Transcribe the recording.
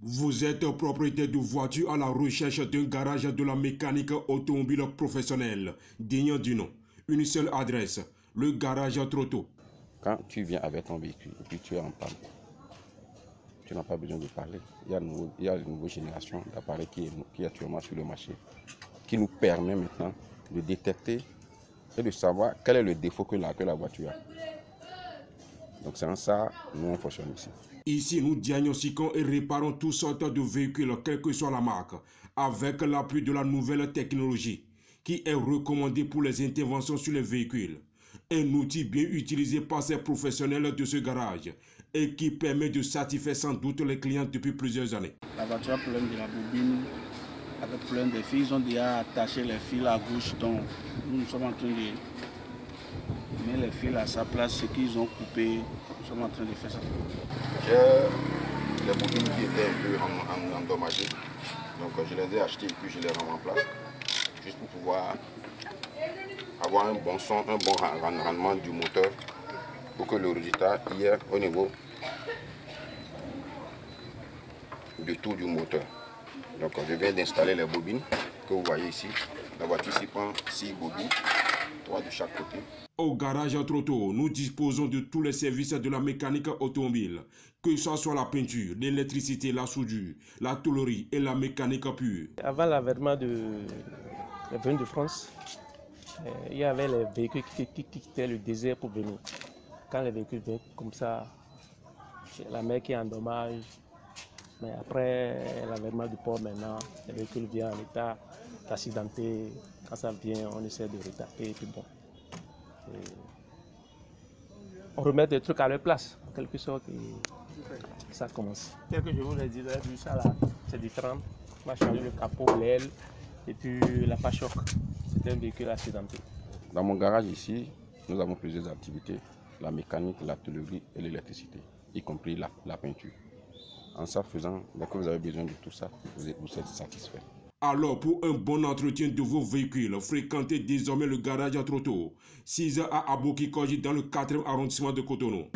Vous êtes propriétaire de voiture à la recherche d'un garage de la mécanique automobile professionnelle digne du nom. Une seule adresse, le garage Trotto. Quand tu viens avec ton véhicule et puis tu es en panne, tu n'as pas besoin de parler. Il y a, il y a une nouvelle génération d'appareils qui est, qui est actuellement sur le marché qui nous permet maintenant de détecter et de savoir quel est le défaut que la, que la voiture a. Donc c'est en ça nous on fonctionne ici. Ici, nous diagnostiquons et réparons toutes sortes de véhicules, quelle que soit la marque, avec l'appui de la nouvelle technologie qui est recommandée pour les interventions sur les véhicules. Un outil bien utilisé par ces professionnels de ce garage et qui permet de satisfaire sans doute les clients depuis plusieurs années. La voiture a problème de la bobine, avec plein de fils, ils ont déjà attaché les fils à gauche, donc nous sommes en train de les fils à sa place, ce qu'ils ont coupé, nous sommes en train de faire ça. J'ai les bobines qui étaient un peu endommagées, donc je les ai achetées et puis je les remets en place, juste pour pouvoir avoir un bon son, un bon rendement du moteur, pour que le résultat hier au niveau du tour du moteur. Donc je viens d'installer les bobines que vous voyez ici. La voiture ici prend 6 bobines, 3 de chaque côté. Au garage Trotto, nous disposons de tous les services de la mécanique automobile, que ce soit la peinture, l'électricité, la soudure, la tôlerie et la mécanique pure. Avant l'avènement de la de France, euh, il y avait les véhicules qui, qui, quittaient le désert pour venir. Quand les véhicules viennent comme ça, la mer qui est en dommage, mais après l'avènement du port maintenant, les véhicules viennent en état d'accidenté. Quand ça vient, on essaie de retaper et puis bon. Et on remet des trucs à leur place, en quelque sorte, et ça commence. Tel que je vous l'ai dit, vu ça là, c'est du 30. On va changer le capot, l'aile, et puis la page choc. C'est un véhicule accidenté. Dans mon garage ici, nous avons plusieurs activités la mécanique, la tôlerie et l'électricité, y compris la, la peinture. En ça faisant, dès que vous avez besoin de tout ça, vous êtes, vous êtes satisfait. Alors, pour un bon entretien de vos véhicules, fréquentez désormais le garage à Trotto, 6 à Aboki Koji dans le 4e arrondissement de Cotonou.